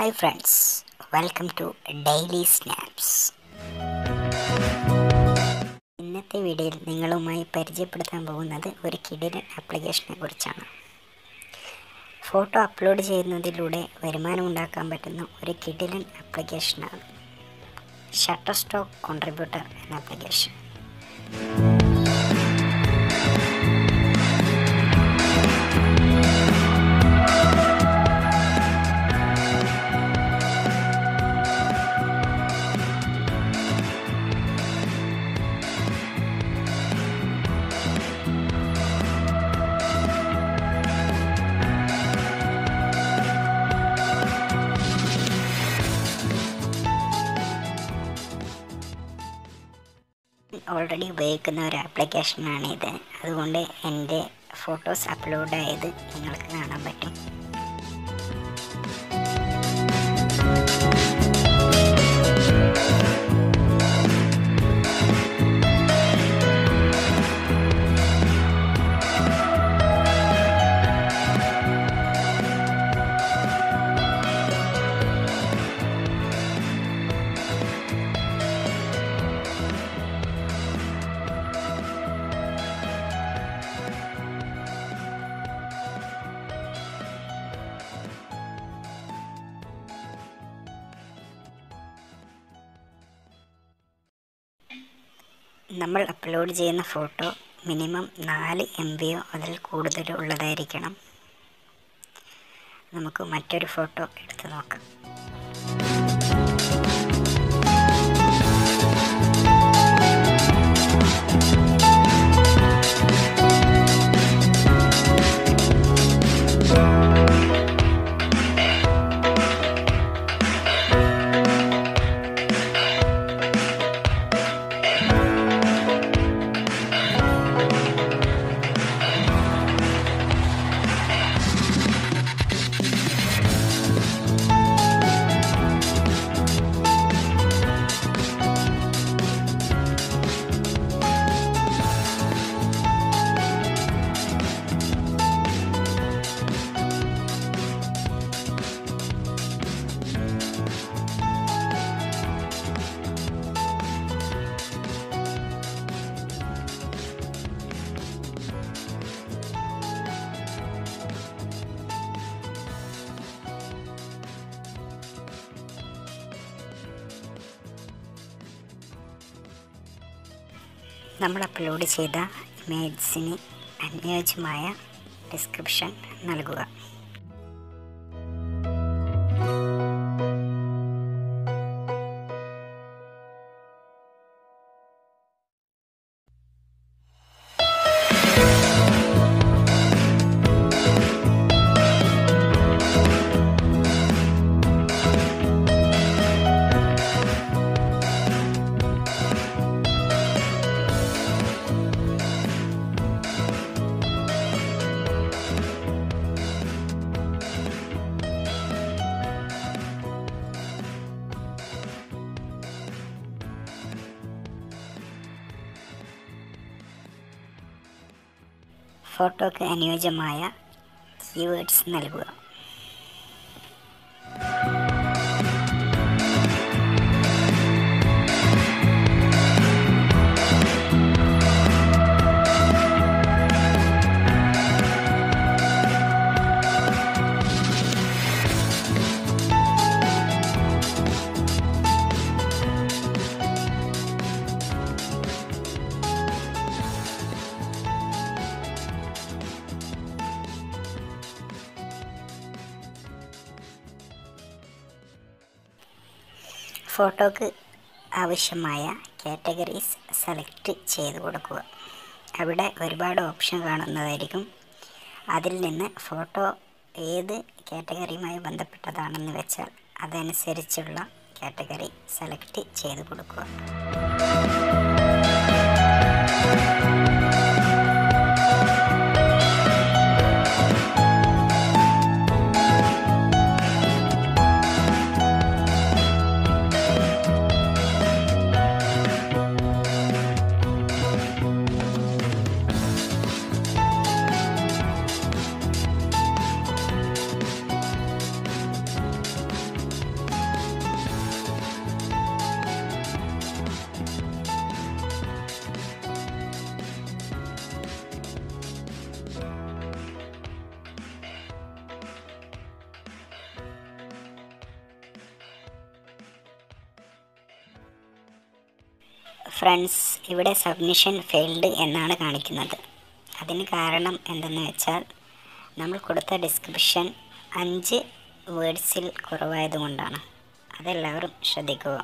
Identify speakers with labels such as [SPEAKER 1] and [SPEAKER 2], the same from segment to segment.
[SPEAKER 1] Hi friends welcome to daily snaps ഇന്നത്തെ വീഡിയോയിൽ നിങ്ങളുമായി പരിചയപ്പെടുത്താൻ പോകുന്നത് ഒരു കിടിലൻ ആപ്ലിക്കേഷനെ കുറിച്ചാണ്. ഫോട്ടോ അപ്ലോഡ് ചെയ്യുന്നതിലൂടെ വരുമാനം ഉണ്ടാക്കാൻ പറ്റുന്ന ഒരു കിടിലൻ ആപ്ലിക്കേഷനാണ് ഷട്ടർ സ്റ്റോക്ക് കോൺട്രിബ്യൂട്ടർ എന്ന ആപ്ലിക്കേഷൻ ഓൾറെഡി ഉപയോഗിക്കുന്ന ഒരു ആപ്ലിക്കേഷനാണ് ഇത് അതുകൊണ്ട് എന്റെ ഫോട്ടോസ് അപ്ലോഡ് ആയത് നിങ്ങൾക്ക് കാണാൻ പറ്റും. നമ്മൾ അപ്ലോഡ് ചെയ്യുന്ന ഫോട്ടോ മിനിമം നാല് എം ബിയോ അതിൽ കൂടുതലോ ഉള്ളതായിരിക്കണം. നമുക്ക് മറ്റൊരു ഫോട്ടോ എടുത്ത് നോക്കാം. നമ്മൾ അപ്ലോഡ് ചെയ്ത ഇമേജ്സിന് അനുയോജ്യമായ ഡിസ്ക്രിപ്ഷൻ നൽകുക. ഫോട്ടോക്ക് അനുയോജ്യമായ കീവേഡ്സ് നൽകുക. ഫോട്ടോക്ക് ആവശ്യമായ കാറ്റഗറീസ് സെലക്ട് ചെയ്ത് കൊടുക്കുക. അവിടെ ഒരുപാട് ഓപ്ഷൻ കാണുന്നതായിരിക്കും. അതിൽ നിന്ന് ഫോട്ടോ ഏത് കാറ്റഗറിയുമായി ബന്ധപ്പെട്ടതാണെന്ന് വെച്ചാൽ അതനുസരിച്ചുള്ള കാറ്റഗറി സെലക്ട് ചെയ്ത് കൊടുക്കുക. ഫ്രണ്ട്സ് ഇവിടെ സബ്മിഷൻ ഫെയിൽഡ് എന്നാണ് കാണിക്കുന്നത്. അതിന് കാരണം എന്തെന്ന് വെച്ചാൽ നമ്മൾ കൊടുത്ത ഡിസ്ക്രിപ്ഷൻ അഞ്ച് വേർഡ്സിൽ കുറവായതുകൊണ്ടാണ്. അതെല്ലാവരും ശ്രദ്ധിക്കുക.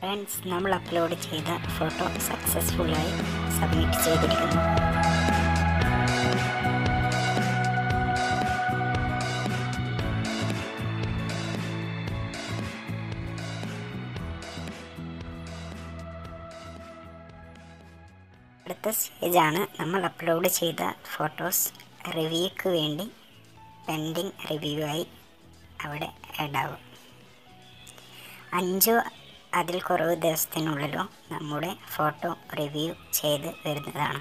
[SPEAKER 1] ഫ്രണ്ട്സ് നമ്മൾ അപ്ലോഡ് ചെയ്ത ഫോട്ടോ സക്സസ്ഫുള്ളായി സബ്മിറ്റ് ചെയ്തിരിക്കുന്നു. അടുത്ത സ്റ്റേജാണ് നമ്മൾ അപ്ലോഡ് ചെയ്ത ഫോട്ടോസ് റിവ്യൂക്ക് വേണ്ടി പെൻഡിങ് റിവ്യൂ ആയി അവിടെ ആഡാവും അഞ്ചോ അതിൽ കുറവ് ദിവസത്തിനുള്ളിലോ നമ്മുടെ ഫോട്ടോ റിവ്യൂ ചെയ്ത് വരുന്നതാണ്.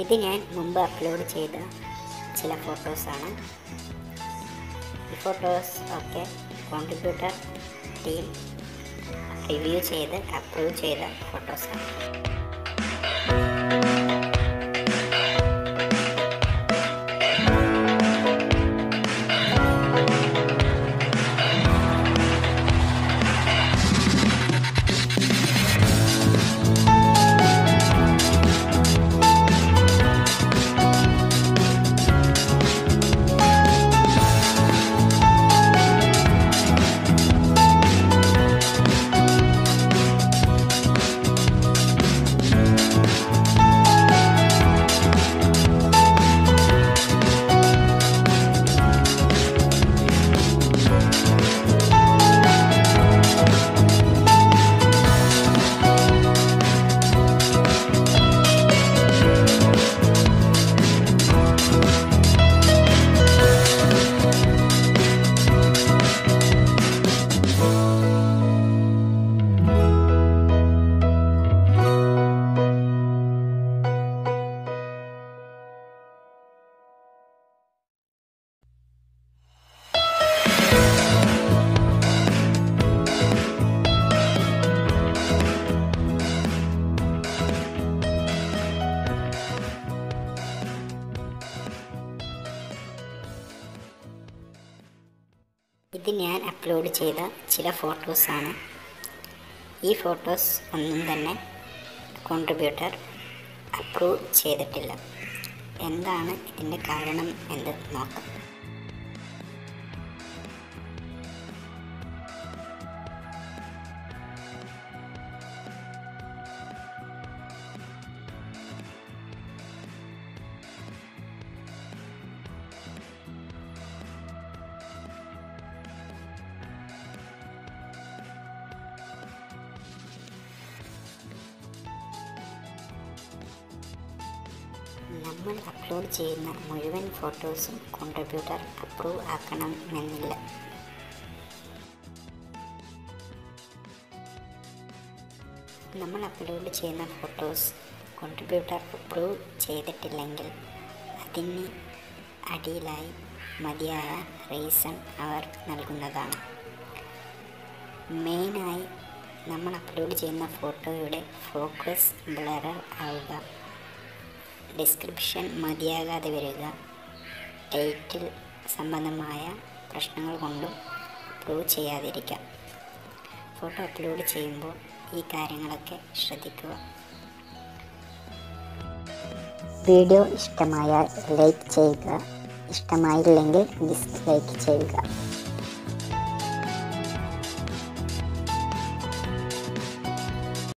[SPEAKER 1] ഇത് ഞാൻ മുമ്പ് അപ്ലോഡ് ചെയ്ത ചില ഫോട്ടോസാണ് ഈ ഫോട്ടോസ് ഒക്കെ കോൺട്രിബ്യൂട്ടർ ടീം റിവ്യൂ ചെയ്ത് അപ്രൂവ് ചെയ്ത ഫോട്ടോസാണ് ഇത് ഞാൻ അപ്ലോഡ് ചെയ്ത ചില ഫോട്ടോസാണ് ഈ ഫോട്ടോസ് ഒന്നും തന്നെ കോൺട്രിബ്യൂട്ടർ അപ്രൂവ് ചെയ്തിട്ടില്ല. എന്താണ് ഇതിന്റെ കാരണം എന്ന് നോക്കാം. നമ്മൾ അപ്ലോഡ് ചെയ്യുന്ന മുഴുവൻ ഫോട്ടോസും കോൺട്രിബ്യൂട്ടർ അപ്രൂവ് ആക്കണമെന്നില്ല നമ്മൾ അപ്ലോഡ് ചെയ്യുന്ന ഫോട്ടോസ് കോൺട്രിബ്യൂട്ടർ അപ്രൂവ് ചെയ്തിട്ടില്ലെങ്കിൽ അതിന് അടിയിലായി മതിയായ റീസൺ അവർ നൽകുന്നതാണ്. മെയിനായി നമ്മൾ അപ്ലോഡ് ചെയ്യുന്ന ഫോട്ടോയുടെ ഫോക്കസ് ബ്ലറർ ആവുക. ഡിസ്ക്രിപ്ഷൻ മതിയാകാതെ വരിക. ടൈറ്റിൽ സംബന്ധമായ പ്രശ്നങ്ങൾ കൊണ്ടും പ്രൂവ് ചെയ്യാതിരിക്കാം. ഫോട്ടോ അപ്ലോഡ് ചെയ്യുമ്പോൾ ഈ കാര്യങ്ങളൊക്കെ ശ്രദ്ധിക്കുക. വീഡിയോ ഇഷ്ടമായാൽ ലൈക്ക് ചെയ്യുക. ഇഷ്ടമായില്ലെങ്കിൽ ഡിസ്ലൈക്ക് ചെയ്യുക.